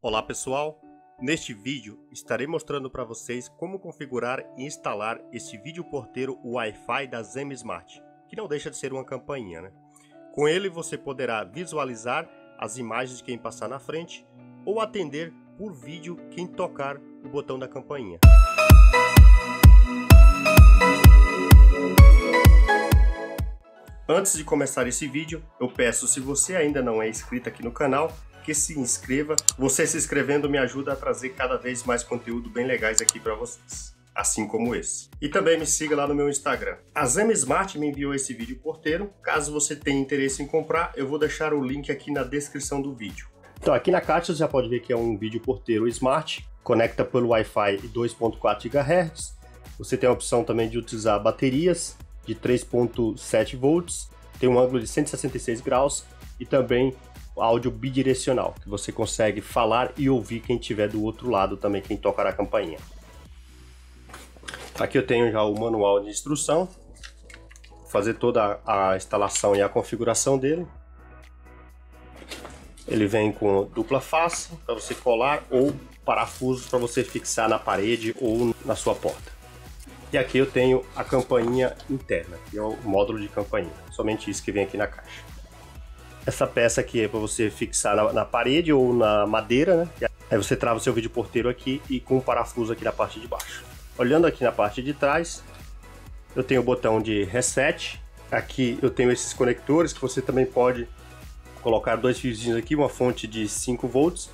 Olá pessoal, neste vídeo estarei mostrando para vocês como configurar e instalar esse vídeo porteiro Wi-Fi da Zem Smart, que não deixa de ser uma campainha. Né? Com ele você poderá visualizar as imagens de quem passar na frente ou atender por vídeo quem tocar o botão da campainha. Antes de começar esse vídeo, eu peço se você ainda não é inscrito aqui no canal, que se inscreva. Você se inscrevendo me ajuda a trazer cada vez mais conteúdo bem legais aqui para vocês, assim como esse. E também me siga lá no meu Instagram. A Zem Smart me enviou esse vídeo porteiro. Caso você tenha interesse em comprar, eu vou deixar o link aqui na descrição do vídeo. Então aqui na caixa você já pode ver que é um vídeo porteiro Smart, conecta pelo Wi-Fi 2.4 GHz. Você tem a opção também de utilizar baterias de 3.7 volts, tem um ângulo de 166 graus e também áudio bidirecional, que você consegue falar e ouvir quem estiver do outro lado também, quem tocar a campainha. Aqui eu tenho já o manual de instrução, fazer toda a instalação e a configuração dele. Ele vem com dupla face para você colar ou parafusos para você fixar na parede ou na sua porta. E aqui eu tenho a campainha interna, que é o módulo de campainha, somente isso que vem aqui na caixa. Essa peça aqui é para você fixar na, na, parede ou na madeira, né? Aí você trava o seu vídeo porteiro aqui e com um parafuso aqui na parte de baixo. Olhando aqui na parte de trás, eu tenho o botão de reset. Aqui eu tenho esses conectores que você também pode colocar dois fiozinhos aqui, uma fonte de 5 volts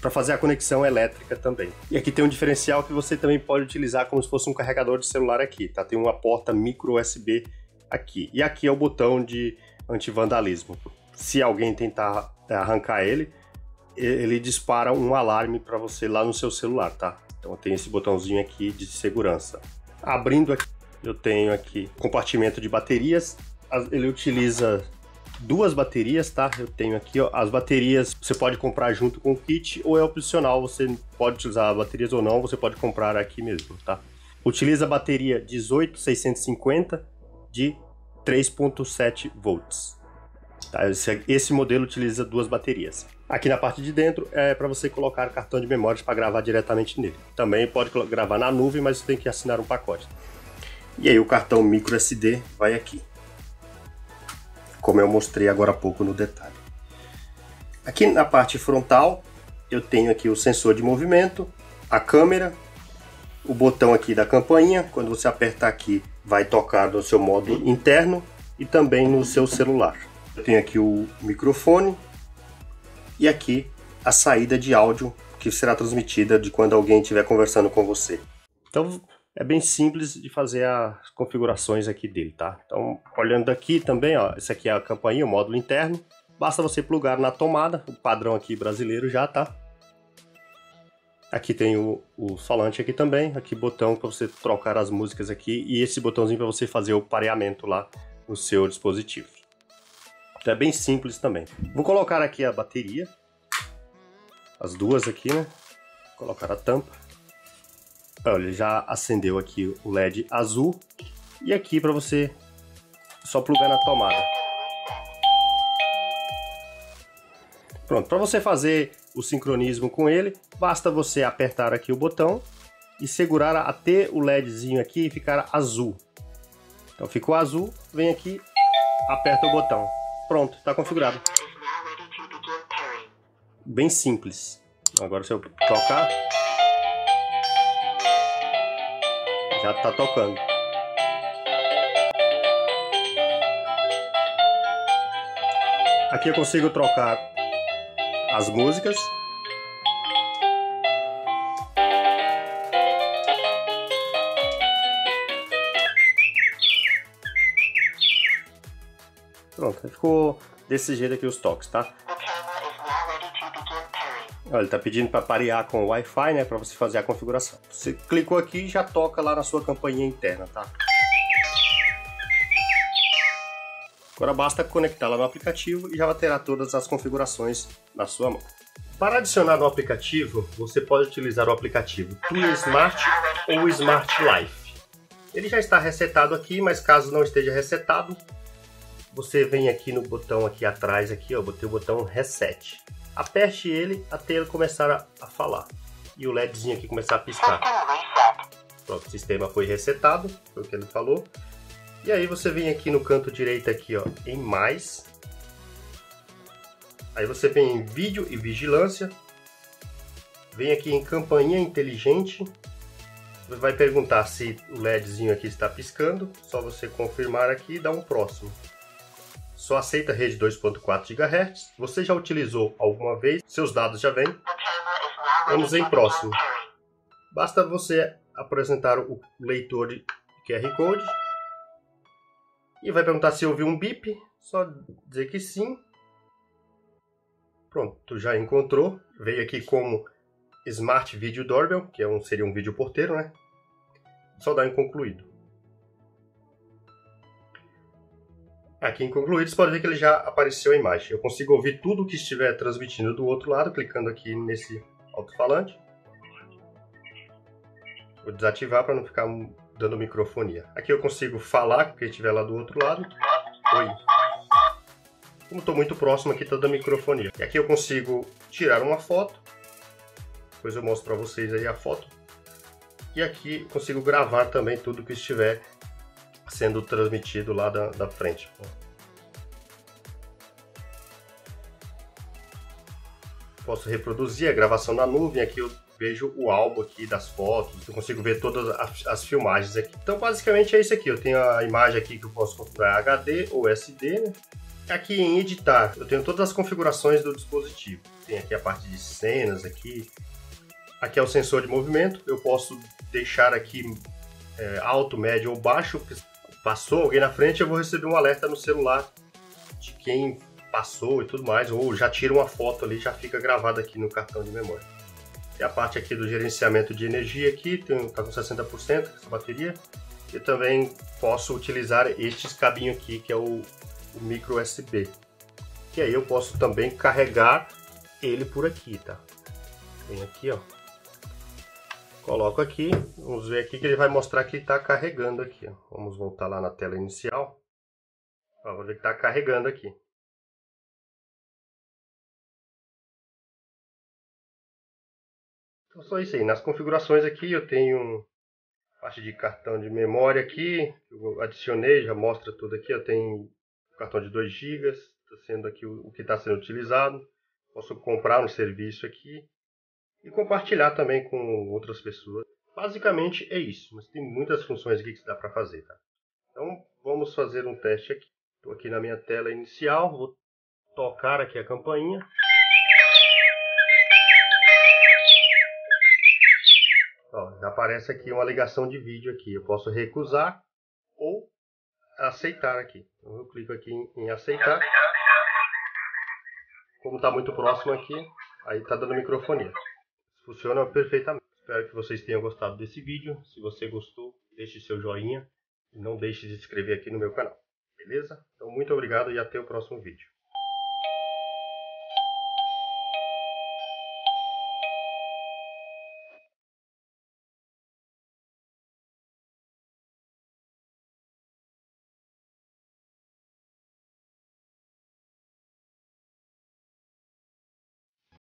para fazer a conexão elétrica também. E aqui tem um diferencial que você também pode utilizar como se fosse um carregador de celular aqui, tá? Tem uma porta micro USB aqui. E aqui é o botão de anti-vandalismo se alguém tentar é, arrancar ele, ele dispara um alarme para você lá no seu celular, tá? Então tem esse botãozinho aqui de segurança. Abrindo aqui, eu tenho aqui compartimento de baterias. Ele utiliza duas baterias, tá? Eu tenho aqui ó, as baterias, você pode comprar junto com o kit ou é opcional, você pode utilizar baterias ou não, você pode comprar aqui mesmo, tá? Utiliza a bateria 18650 de 3.7 volts. Tá? Esse, esse, modelo utiliza duas baterias. Aqui na parte de dentro é para você colocar cartão de memória para gravar diretamente nele. Também pode gravar na nuvem, mas você tem que assinar um pacote. E aí o cartão micro SD vai aqui. Como eu mostrei agora há pouco no detalhe. Aqui na parte frontal eu tenho aqui o sensor de movimento, a câmera, o botão aqui da campainha, quando você apertar aqui vai tocar no seu modo interno e também no seu celular. Eu tenho aqui o microfone e aqui a saída de áudio que será transmitida de quando alguém estiver conversando com você. Então é bem simples de fazer as configurações aqui dele, tá? Então olhando aqui também, ó, esse aqui é a campainha, o módulo interno. Basta você plugar na tomada, o padrão aqui brasileiro já, tá? Aqui tem o, o falante aqui também, aqui botão para você trocar as músicas aqui e esse botãozinho para você fazer o pareamento lá no seu dispositivo. Então é bem simples também. Vou colocar aqui a bateria. As duas aqui, né? Vou colocar a tampa. Olha, já acendeu aqui o LED azul. E aqui para você só plugar na tomada. Pronto, para você fazer o sincronismo com ele, basta você apertar aqui o botão e segurar até o LEDzinho aqui ficar azul. Então ficou azul, vem aqui, aperta o botão. Pronto, está configurado. Bem simples. Agora se eu tocar, já está tocando. Aqui eu consigo trocar as músicas. Pronto, ficou desse jeito aqui os toques, tá? Olha, ele tá pedindo para parear com o Wi-Fi, né, para você fazer a configuração. Você clicou aqui e já toca lá na sua campainha interna, tá? Agora basta conectá-la no aplicativo e já terá todas as configurações na sua mão. Para adicionar no aplicativo, você pode utilizar o aplicativo Tune Smart ou Smart Life. Ele já está resetado aqui, mas caso não esteja resetado, você vem aqui no botão aqui atrás, aqui, ó, botei o botão Reset. Aperte ele até ele começar a, falar. E o LEDzinho aqui começar a piscar. Pronto, o sistema foi resetado, foi o que ele falou. E aí você vem aqui no canto direito aqui, ó, em mais. Aí você vem em vídeo e vigilância. Vem aqui em campainha inteligente. Vai perguntar se o LEDzinho aqui está piscando. Só você confirmar aqui e dar um próximo. Só aceita rede 2.4 GHz. Você já utilizou alguma vez? Seus dados já vêm. Vamos em próximo. Basta você apresentar o leitor de QR Code e vai perguntar se ouviu um bip, só dizer que sim. Pronto, já encontrou. Veio aqui como Smart Video Doorbell, que é um, seria um vídeo porteiro, né? Só dá em concluído. Aqui em concluído, você pode ver que ele já apareceu a imagem. Eu consigo ouvir tudo o que estiver transmitindo do outro lado, clicando aqui nesse alto-falante. Vou desativar para não ficar dando microfonia. Aqui eu consigo falar com quem estiver lá do outro lado. Oi. Como estou muito próximo aqui, está dando microfonia. E aqui eu consigo tirar uma foto. Depois eu mostro para vocês aí a foto. E aqui consigo gravar também tudo que estiver sendo transmitido lá da, da frente. Posso reproduzir a gravação na nuvem. Aqui eu vejo o álbum aqui das fotos, eu consigo ver todas as, filmagens aqui. Então basicamente é isso aqui, eu tenho a imagem aqui que eu posso configurar HD ou SD, né? Aqui em editar, eu tenho todas as configurações do dispositivo. Tem aqui a parte de cenas aqui. Aqui é o sensor de movimento, eu posso deixar aqui é, alto, médio ou baixo. Passou alguém na frente, eu vou receber um alerta no celular de quem passou e tudo mais, ou já tira uma foto ali, já fica gravado aqui no cartão de memória. Tem a parte aqui do gerenciamento de energia aqui, está com 60% essa bateria. E também posso utilizar estes cabinho aqui, que é o, o micro USB. Que aí eu posso também carregar ele por aqui, tá? Vem aqui, ó. Coloco aqui, vamos ver aqui que ele vai mostrar que está carregando aqui. Ó. Vamos voltar lá na tela inicial. Vou ver que está carregando aqui. Então só isso aí. Nas configurações aqui eu tenho parte de cartão de memória aqui. Eu adicionei, já mostra tudo aqui. Eu tenho cartão de 2 GB. Está sendo aqui o, que está sendo utilizado. Posso comprar um serviço aqui. E compartilhar também com outras pessoas. Basicamente é isso. Mas tem muitas funções aqui que dá para fazer. Tá? Então vamos fazer um teste aqui. Estou aqui na minha tela inicial. Vou tocar aqui a campainha. Ó, já aparece aqui uma ligação de vídeo aqui. Eu posso recusar ou aceitar aqui. Então, eu clico aqui em, em aceitar. Como está muito próximo aqui, aí está dando microfonia. Funciona perfeitamente. Espero que vocês tenham gostado desse vídeo. Se você gostou, deixe seu joinha e não deixe de se inscrever aqui no meu canal. Beleza? Então muito obrigado e até o próximo vídeo.